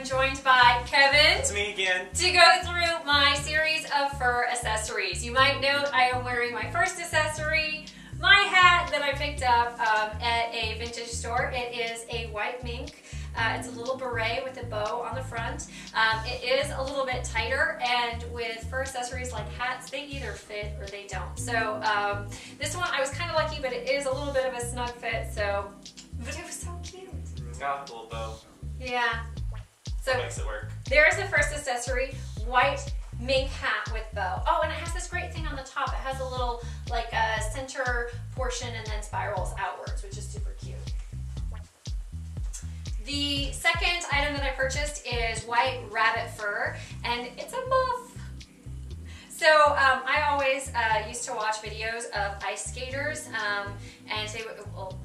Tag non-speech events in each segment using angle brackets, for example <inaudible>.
am joined by Kevin It's me again. to go through my series of fur accessories. You might note I am wearing my first accessory, my hat that I picked up um, at a vintage store. It is a white mink. Uh, it's a little beret with a bow on the front. Um, it is a little bit tighter, and with fur accessories like hats, they either fit or they don't. So um, this one I was kind of lucky, but it is a little bit of a snug fit. So, but it was so cute. Got a little bow. Yeah. So Makes it work. there's the first accessory, white mink hat with bow. Oh, and it has this great thing on the top. It has a little like uh, center portion and then spirals outwards, which is super cute. The second item that I purchased is white rabbit fur, and it's a muff. So um, I always uh, used to watch videos of ice skaters, um, and they would, well,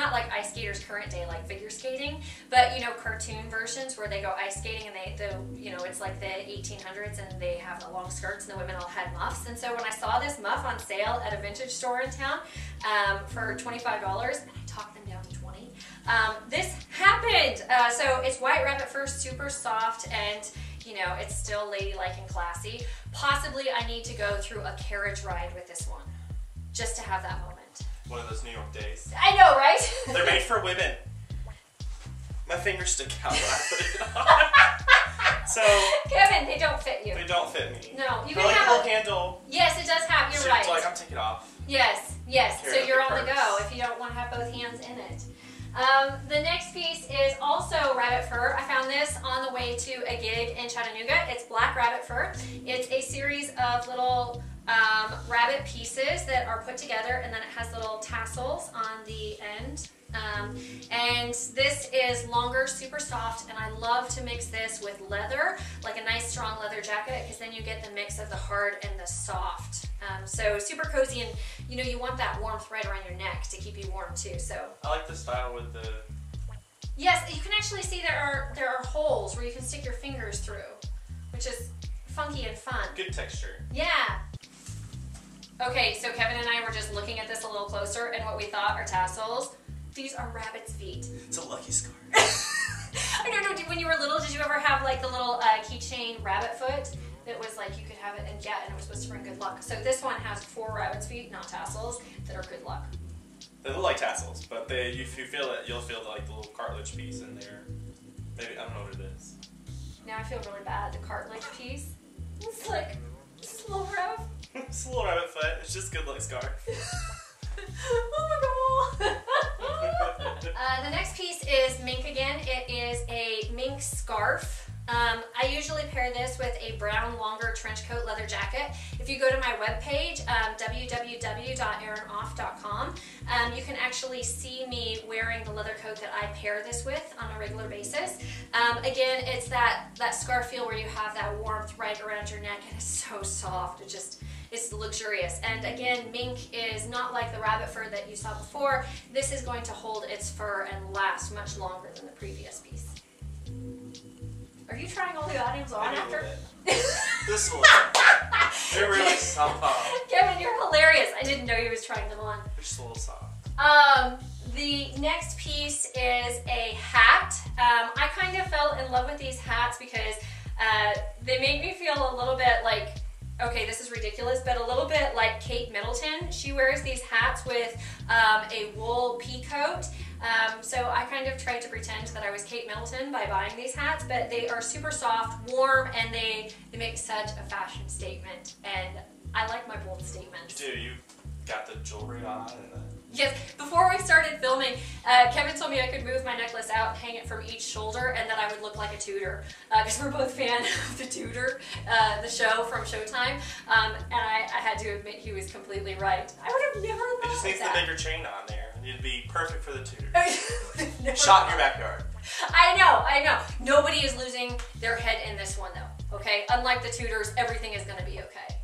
not like ice skaters current day, like figure skating, but you know, cartoon versions where they go ice skating and they, the, you know, it's like the 1800s and they have the long skirts and the women all had muffs. And so when I saw this muff on sale at a vintage store in town um, for $25, and I talked them down to 20, um, this happened. Uh, so it's white rabbit fur, super soft, and you know, it's still ladylike and classy. Possibly I need to go through a carriage ride with this one just to have that moment. One of those New York days. I know, right? <laughs> They're made for women. My fingers stick out when I put it on. <laughs> so Kevin, they don't fit you. they don't fit me. No, you They're can like have little a, handle. Yes, it does have, you're so right. like I'm taking it off. Yes, yes. So you're on the go if you don't want to have both hands in it. Um, the next piece is also rabbit fur. I found this on the way to a gig in Chattanooga. It's black rabbit fur. It's a series of little um, rabbit pieces that are put together and then it has little tassels on the end. Um, and this is longer, super soft, and I love to mix this with leather, like a nice strong leather jacket, because then you get the mix of the hard and the soft. Um, so super cozy, and you know you want that warmth right around your neck to keep you warm too. So I like the style with the. yes, you can actually see there are there are holes where you can stick your fingers through, which is funky and fun. Good texture. Yeah. Okay, so Kevin and I were just looking at this a little closer, and what we thought are tassels. These are rabbit's feet. It's a lucky scar. <laughs> I don't know. Did, when you were little, did you ever have like the little uh, keychain rabbit foot that was like you could have it and yeah, and it was supposed to bring good luck. So this one has four rabbit's feet, not tassels, that are good luck. They look like tassels, but they if you feel it, you'll feel like the little cartilage piece in there. Maybe I don't know what it is. Now I feel really bad. The cartilage piece. It's like just a little rabbit. <laughs> it's a little rabbit foot. It's just a good luck scar. <laughs> oh my god. <laughs> uh, the next piece is mink again. It is a mink scarf. Um, I usually pair this with a brown longer trench coat leather jacket. If you go to my webpage, um, www.erynoft.com, um, you can actually see me wearing the leather coat that I pair this with on a regular basis. Um, again, it's that, that scarf feel where you have that warmth right around your neck and it's so soft. It just, it's luxurious. And again, mink is not like the rabbit fur that you saw before. This is going to hold its fur and last much longer than the previous piece. Are you trying all the items on after? This <laughs> one. They're really soft. Kevin, you're hilarious. I didn't know you was trying them on. They're just a little soft. Um, the next piece is a hat. Um, I kind of fell in love with these hats because uh, they make me feel a little bit like, okay, this is ridiculous, but a little bit like Kate Middleton. She wears these hats with um, a wool pea coat. Um, so I kind of tried to pretend that I was Kate Middleton by buying these hats, but they are super soft, warm, and they, they make such a fashion statement. And I like my bold statements. You do. You got the jewelry on and the. Yes, before we started filming, uh, Kevin told me I could move my necklace out, hang it from each shoulder, and that I would look like a Tudor. Because we're both fan <laughs> of the Tudor, uh, the show from Showtime. Um, and I, I had to admit he was completely right. I would have never It thought just needs the that. bigger chain on there. It'd be perfect for the Tudor. <laughs> Shot in your backyard. I know, I know. Nobody is losing their head in this one though, okay? Unlike the Tudors, everything is gonna be okay.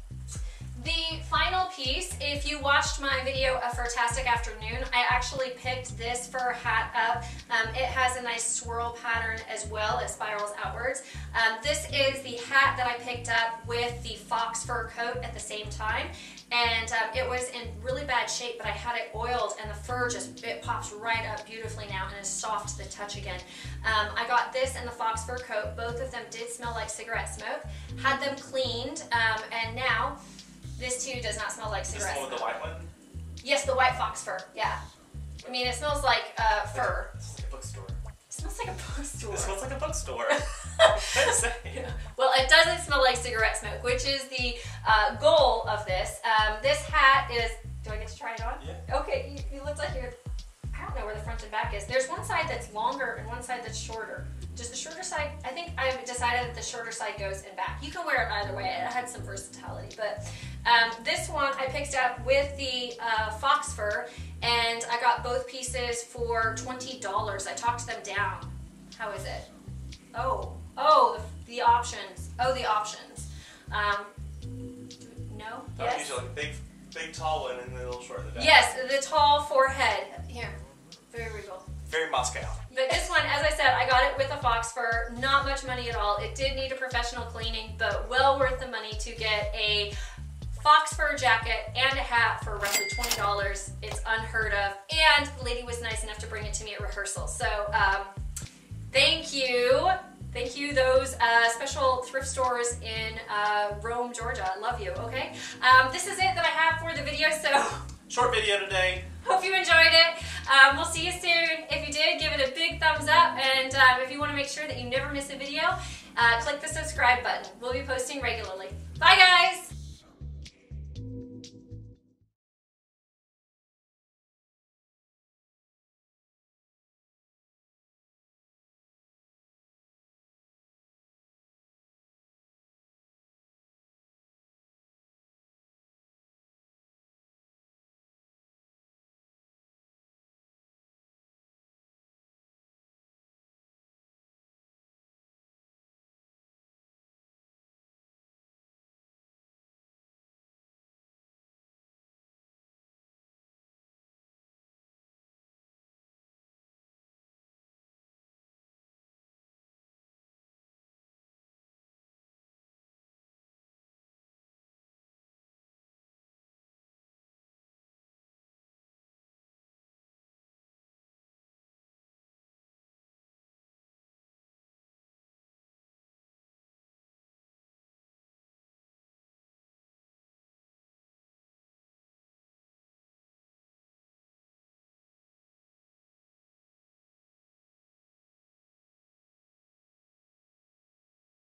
the final piece, if you watched my video of Fantastic Afternoon, I actually picked this fur hat up. Um, it has a nice swirl pattern as well. It spirals outwards. Um, this is the hat that I picked up with the fox fur coat at the same time. And um, it was in really bad shape, but I had it oiled and the fur just, it pops right up beautifully now and is soft to the touch again. Um, I got this and the fox fur coat. Both of them did smell like cigarette smoke. Had them cleaned, um, and now this too does not smell like cigarette with the smoke. white one? Yes, the white fox fur. Yeah. I mean, it smells like uh, fur. It's like a bookstore. It smells like a bookstore. It smells like a bookstore. <laughs> <laughs> Well, it doesn't smell like cigarette smoke, which is the uh, goal of this. Um, this hat is. Do I get to try it on? Yeah. Okay, you, you look like you're. I don't know where the front and back is. There's one side that's longer and one side that's shorter. Does the shorter side? I think I've decided that the shorter side goes in back. You can wear it either way. It had some versatility, but um, this one I picked up with the uh, fox fur, and I got both pieces for twenty dollars. I talked them down. How is it? Oh, oh, the, the options. Oh, the options. Um, no. Was Yes. usually a big, big tall one and then a little short back. Yes, the tall forehead. Here, very regal. Very Moscow. But this one, as I said, I got it with a fox fur. Not much money at all. It did need a professional cleaning, but well worth the money to get a fox fur jacket and a hat for roughly $20. It's unheard of. And the lady was nice enough to bring it to me at rehearsal. So um, thank you. Thank you, those uh, special thrift stores in uh, Rome, Georgia. Love you, okay? Um, this is it that I have for the video, so <laughs> Short video today. Hope you enjoyed it. Um, we'll see you soon. If you did, give it a big thumbs up. And um, if you want to make sure that you never miss a video, uh, click the subscribe button. We'll be posting regularly.